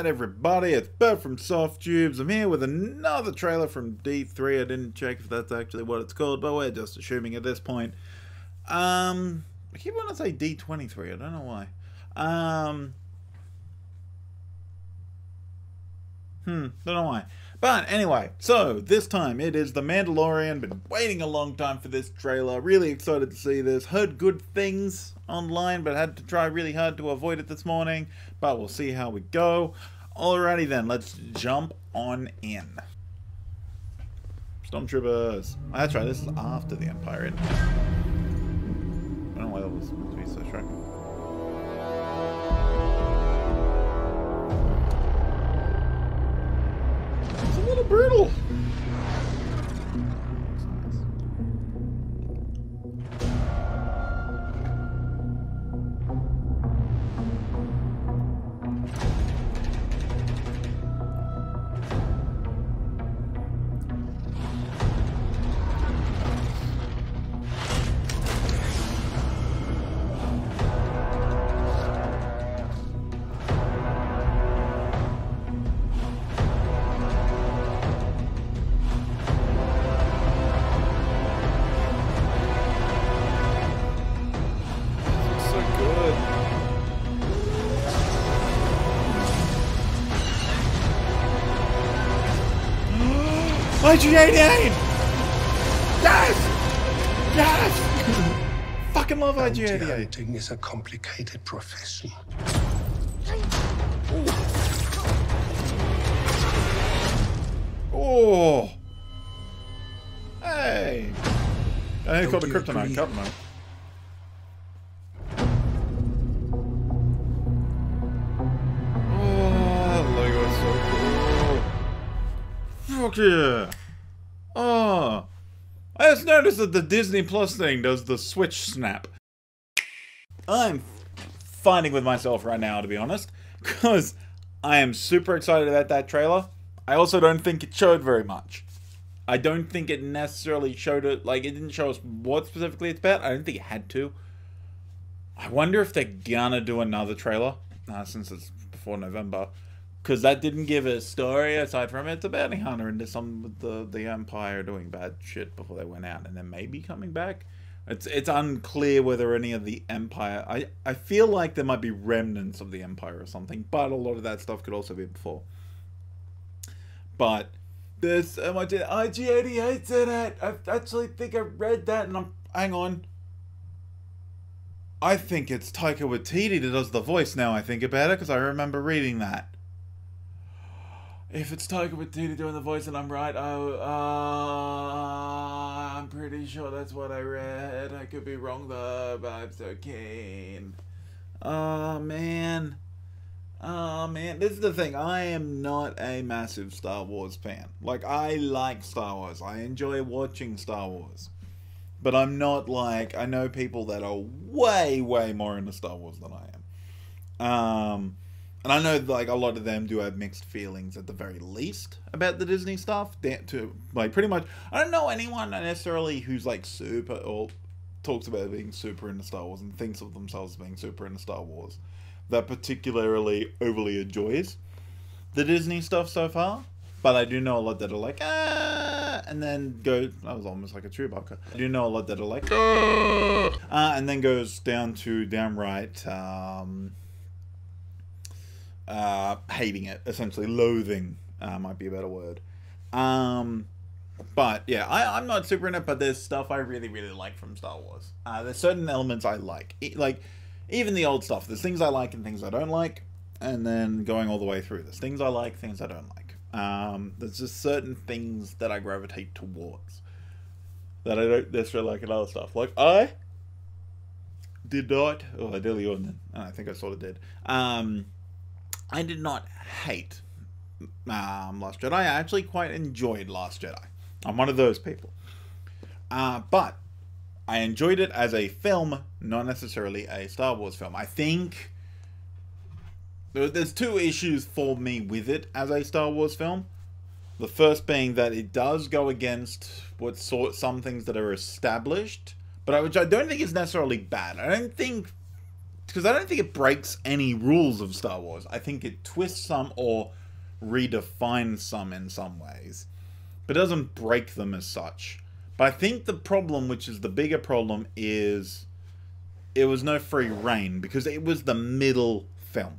Alright everybody, it's Burt from Soft Jubes. I'm here with another trailer from D3. I didn't check if that's actually what it's called, but we're just assuming at this point. Um, I keep wanting to say D23, I don't know why. Um, hmm, don't know why. But anyway, so this time it is The Mandalorian. Been waiting a long time for this trailer. Really excited to see this. Heard good things online, but had to try really hard to avoid it this morning. But we'll see how we go. Alrighty then, let's jump on in. Stormtroopers. That's right, this is after the Empire. I don't know why that was supposed to be so. Brutal. IG-88! Yes! Yes! Fucking love Bounty IG-88. hunting is a complicated profession. Oh! Hey! I think it's called the Don't Kryptonite agree? Cup now. Oh, Lego is so cool. Fuck yeah! Oh! I just noticed that the Disney Plus thing does the switch snap. I'm fighting with myself right now, to be honest, because I am super excited about that trailer. I also don't think it showed very much. I don't think it necessarily showed it, like, it didn't show us what specifically it's about. I don't think it had to. I wonder if they're gonna do another trailer, uh, since it's before November. Because that didn't give a story aside from it's a bounty hunter into some of the, the Empire doing bad shit before they went out and then maybe coming back. It's it's unclear whether any of the Empire. I, I feel like there might be remnants of the Empire or something, but a lot of that stuff could also be before. But there's so much IG88 in it. I actually think I read that and I'm. Hang on. I think it's Taika Waititi that does the voice now I think about it because I remember reading that. If it's Taika Waititi doing the voice and I'm right, oh, uh, I'm pretty sure that's what I read. I could be wrong though, but I'm so keen. Oh man. Oh man, this is the thing. I am not a massive Star Wars fan. Like, I like Star Wars. I enjoy watching Star Wars. But I'm not like, I know people that are way, way more into Star Wars than I am. Um, and I know like a lot of them do have mixed feelings at the very least about the Disney stuff. They, to like pretty much, I don't know anyone necessarily who's like super or talks about being super into Star Wars and thinks of themselves as being super into Star Wars that particularly overly enjoys the Disney stuff so far. But I do know a lot that are like, ah, and then go. That was almost like a Chewbacca. I do know a lot that are like, ah, and then goes down to downright um, uh, hating it, essentially loathing uh, might be a better word. Um, but yeah, I, I'm not super in it, but there's stuff I really, really like from Star Wars. Uh, there's certain elements I like, like even the old stuff. There's things I like and things I don't like, and then going all the way through. There's things I like, things I don't like. Um, there's just certain things that I gravitate towards that I don't necessarily like in other stuff. Like I did not. Oh, I nearly on. I think I sort of did. Um, I did not hate um, Last Jedi. I actually quite enjoyed Last Jedi. I'm one of those people. Uh, but I enjoyed it as a film, not necessarily a Star Wars film. I think there's two issues for me with it as a Star Wars film. The first being that it does go against what sort some things that are established, but I, which I don't think is necessarily bad. I don't think because I don't think it breaks any rules of Star Wars. I think it twists some or redefines some in some ways, but doesn't break them as such. But I think the problem, which is the bigger problem, is it was no free reign because it was the middle film.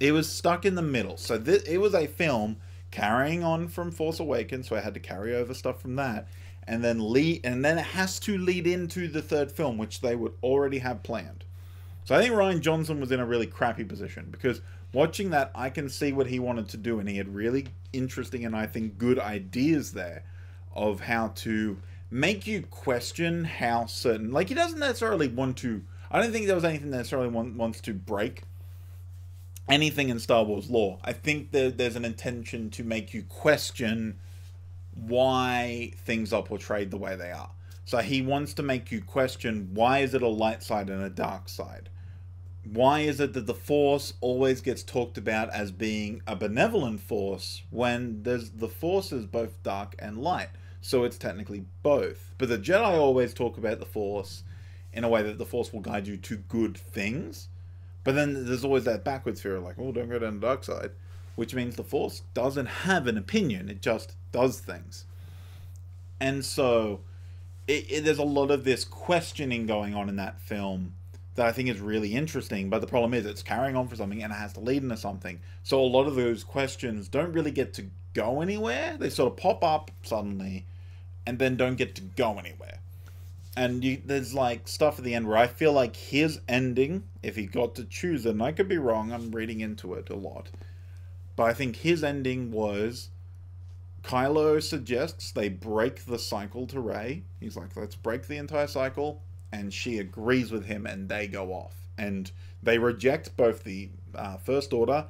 It was stuck in the middle. So it was a film carrying on from Force Awakens, so I had to carry over stuff from that, and then lead, and then it has to lead into the third film, which they would already have planned. So I think Rian Johnson was in a really crappy position because watching that, I can see what he wanted to do, and he had really interesting and I think good ideas there of how to make you question how certain, like he doesn't necessarily want to. I don't think there was anything necessarily want, wants to break anything in Star Wars lore. I think that there's an intention to make you question why things are portrayed the way they are. So he wants to make you question why is it a light side and a dark side? Why is it that the Force always gets talked about as being a benevolent force when there's the Force is both dark and light? So it's technically both. But the Jedi always talk about the Force in a way that the Force will guide you to good things but then there's always that backwards fear, like, oh, don't go down the dark side, which means the Force doesn't have an opinion; it just does things. And so, it, it, there's a lot of this questioning going on in that film that I think is really interesting. But the problem is, it's carrying on for something and it has to lead into something. So a lot of those questions don't really get to go anywhere. They sort of pop up suddenly, and then don't get to go anywhere and you, there's like stuff at the end where I feel like his ending, if he got to choose it, and I could be wrong, I'm reading into it a lot, but I think his ending was Kylo suggests they break the cycle to Rey. He's like, let's break the entire cycle, and she agrees with him, and they go off, and they reject both the uh, First Order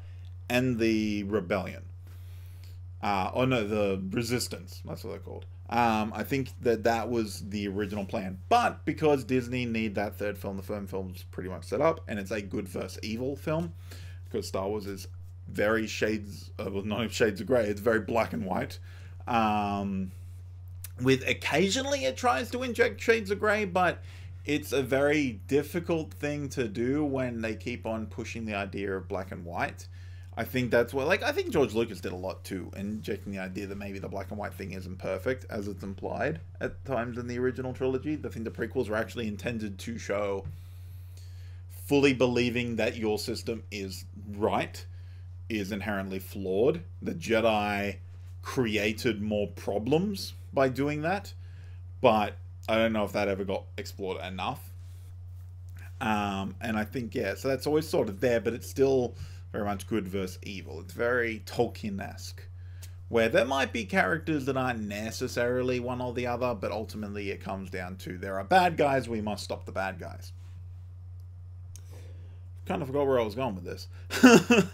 and the Rebellion. Uh, oh no, the Resistance. That's what they're called. Um, I think that that was the original plan, but because Disney need that third film, the film film's pretty much set up, and it's a good versus evil film, because Star Wars is very shades, of, well, not shades of grey. It's very black and white. Um, with occasionally it tries to inject shades of grey, but it's a very difficult thing to do when they keep on pushing the idea of black and white. I think that's what, like, I think George Lucas did a lot too, injecting the idea that maybe the black and white thing isn't perfect, as it's implied at times in the original trilogy. I think the prequels were actually intended to show fully believing that your system is right is inherently flawed. The Jedi created more problems by doing that, but I don't know if that ever got explored enough. Um, and I think, yeah, so that's always sort of there, but it's still very much good versus evil. It's very Tolkien esque, where there might be characters that aren't necessarily one or the other, but ultimately it comes down to there are bad guys, we must stop the bad guys. Kind of forgot where I was going with this.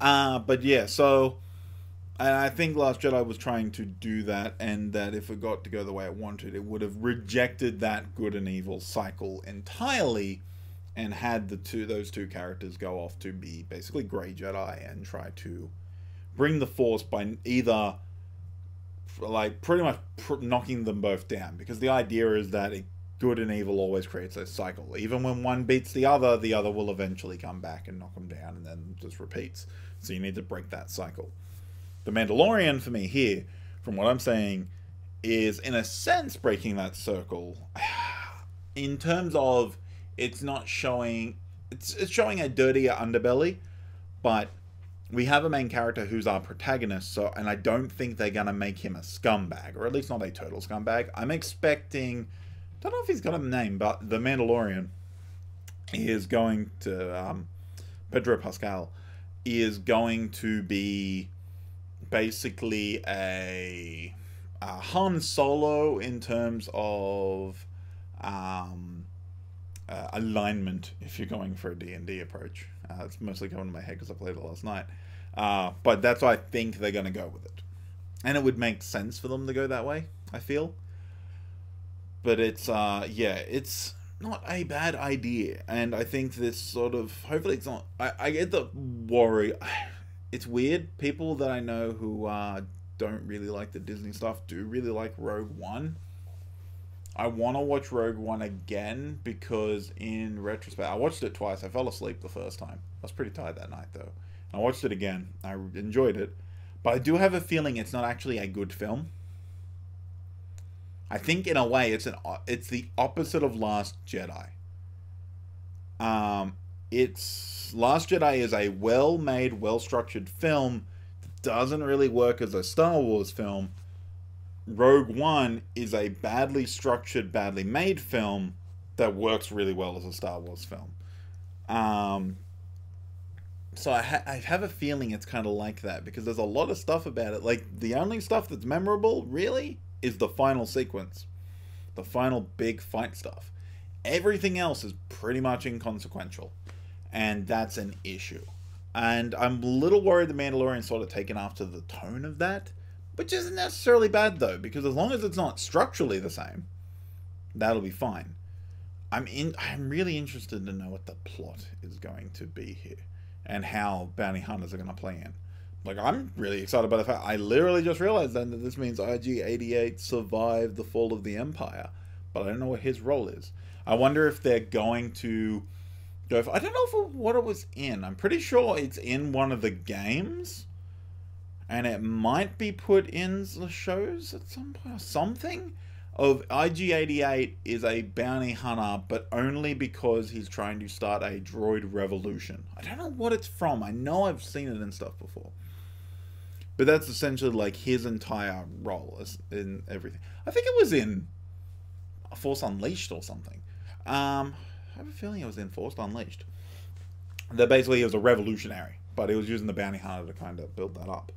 uh, but yeah, so. And I think Last Jedi was trying to do that, and that if it got to go the way it wanted, it would have rejected that good and evil cycle entirely and had the two those two characters go off to be basically Grey Jedi and try to bring the Force by either like pretty much pr- knocking them both down because the idea is that it, good and evil always creates a cycle. Even when one beats the other, the other will eventually come back and knock them down, and then just repeats. So you need to break that cycle. The Mandalorian for me here, from what I'm saying, is in a sense breaking that circle. In terms of it's not showing it's it's showing a dirtier underbelly, but we have a main character who's our protagonist, so and I don't think they're gonna make him a scumbag, or at least not a total scumbag. I'm expecting don't know if he's got a name, but the Mandalorian is going to um, Pedro Pascal is going to be basically a, a Han Solo in terms of um, uh, alignment if you're going for a D&D approach. Uh, it's mostly coming to my head because I played it last night. Uh, but that's why I think they're going to go with it. And it would make sense for them to go that way, I feel. But it's, uh, yeah, it's not a bad idea. And I think this sort of, hopefully it's not, I, I get the worry. It's weird. People that I know who uh, don't really like the Disney stuff do really like Rogue One I want to watch Rogue One again because, in retrospect, I watched it twice. I fell asleep the first time. I was pretty tired that night, though. I watched it again. I enjoyed it. But I do have a feeling it's not actually a good film. I think, in a way, it's an it's the opposite of Last Jedi. Um, it's Last Jedi is a well-made, well-structured film that doesn't really work as a Star Wars film Rogue One is a badly structured, badly made film that works really well as a Star Wars film. Um, so I, ha- I have a feeling it's kind of like that because there's a lot of stuff about it. Like the only stuff that's memorable, really, is the final sequence, the final big fight stuff. Everything else is pretty much inconsequential, and that's an issue. And I'm a little worried the Mandalorian sort of taken after the tone of that which isn't necessarily bad though, because as long as it's not structurally the same, that'll be fine. I'm in. I'm really interested to know what the plot is going to be here, and how bounty hunters are going to play in. Like I'm really excited about the fact I literally just realized then that this means IG-88 survived the fall of the Empire, but I don't know what his role is. I wonder if they're going to go. For, I don't know if, what it was in. I'm pretty sure it's in one of the games and it might be put in the shows at some point or something of IG88 is a bounty hunter, but only because he's trying to start a droid revolution. I don't know what it's from. I know I've seen it and stuff before. But that's essentially like his entire role in everything. I think it was in Force Unleashed or something. Um, I have a feeling it was in Force Unleashed. That basically he was a revolutionary, but he was using the bounty hunter to kind of build that up.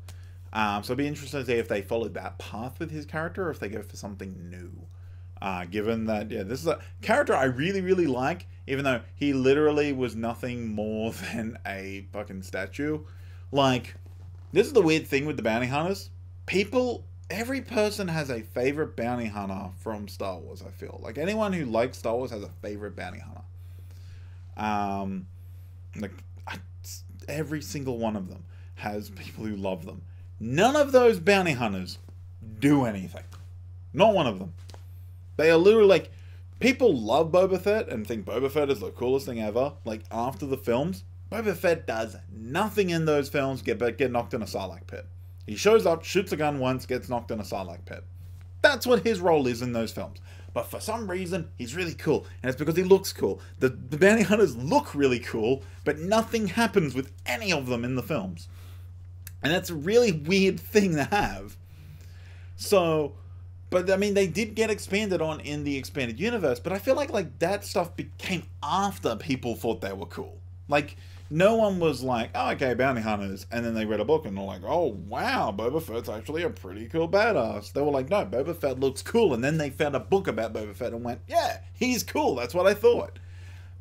Um, so it'd be interesting to see if they followed that path with his character or if they go for something new. Uh, given that, yeah, this is a character I really, really like, even though he literally was nothing more than a fucking statue. Like, this is the weird thing with the bounty hunters. People, every person has a favorite bounty hunter from Star Wars, I feel. Like, anyone who likes Star Wars has a favorite bounty hunter. Um, like, every single one of them has people who love them. None of those bounty hunters do anything. Not one of them. They are literally like people love Boba Fett and think Boba Fett is the coolest thing ever. Like after the films, Boba Fett does nothing in those films get but get knocked in a Sarlacc pit. He shows up, shoots a gun once, gets knocked in a Sarlacc pit. That's what his role is in those films. But for some reason, he's really cool, and it's because he looks cool. The, the bounty hunters look really cool, but nothing happens with any of them in the films. And that's a really weird thing to have. So, but I mean, they did get expanded on in the expanded universe, but I feel like like that stuff became after people thought they were cool. Like, no one was like, oh, okay, bounty hunters, and then they read a book and they're like, oh, wow, Boba Fett's actually a pretty cool badass. They were like, no, Boba Fett looks cool, and then they found a book about Boba Fett and went, yeah, he's cool. That's what I thought.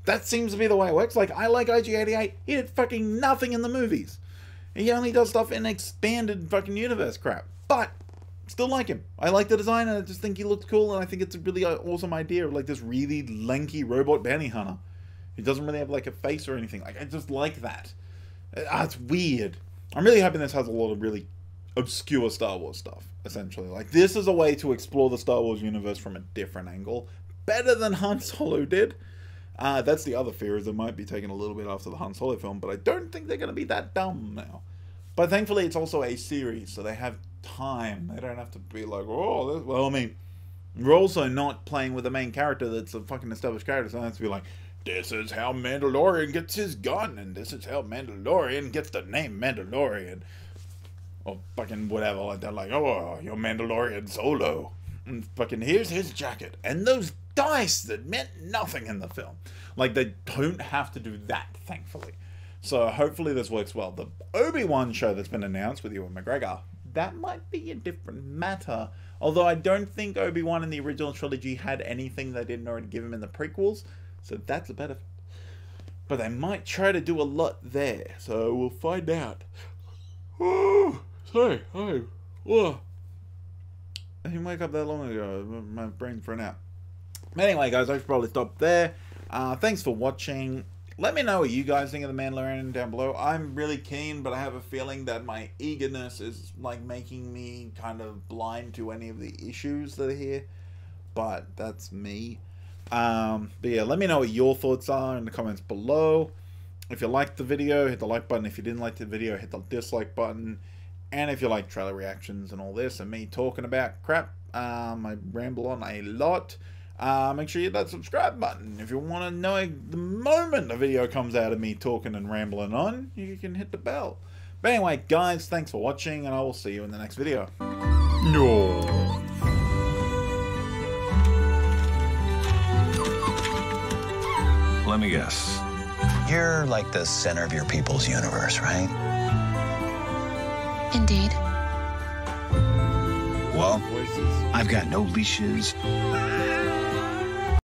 That seems to be the way it works. Like, I like IG-88. He did fucking nothing in the movies. He only does stuff in expanded fucking universe crap. But still like him. I like the design and I just think he looks cool and I think it's a really uh, awesome idea of like this really lanky robot bounty hunter. He doesn't really have like a face or anything. Like I just like that. Uh, it's weird. I'm really hoping this has a lot of really obscure Star Wars stuff, essentially. Like this is a way to explore the Star Wars universe from a different angle. Better than Han Solo did. Uh, that's the other fear is it might be taken a little bit after the Han Solo film, but I don't think they're going to be that dumb now. But thankfully, it's also a series, so they have time. They don't have to be like, oh, well, I mean, we're also not playing with a main character that's a fucking established character, so they have to be like, this is how Mandalorian gets his gun, and this is how Mandalorian gets the name Mandalorian. Or fucking whatever, like they're like, oh, you're Mandalorian Solo. And fucking here's his jacket. And those dice that meant nothing in the film. Like they don't have to do that, thankfully. So hopefully this works well. The Obi Wan show that's been announced with Ewan McGregor, that might be a different matter. Although I don't think Obi Wan in the original trilogy had anything they didn't already give him in the prequels, so that's a better. But they might try to do a lot there, so we'll find out. Oh, sorry, oh, oh. I didn't wake up that long ago. My brain's run out. But anyway, guys, I should probably stop there. Uh, thanks for watching. Let me know what you guys think of The Mandalorian down below. I'm really keen, but I have a feeling that my eagerness is like making me kind of blind to any of the issues that are here. but that's me. Um, but yeah, let me know what your thoughts are in the comments below. If you liked the video, hit the like button. If you didn't like the video, hit the dislike button. And if you like trailer reactions and all this and me talking about crap, um, I ramble on a lot. Uh, make sure you hit that subscribe button. If you want to know the moment a video comes out of me talking and rambling on, you can hit the bell. But anyway, guys, thanks for watching, and I will see you in the next video. No. Let me guess. You're like the center of your people's universe, right? Indeed. Well, I've got no leashes,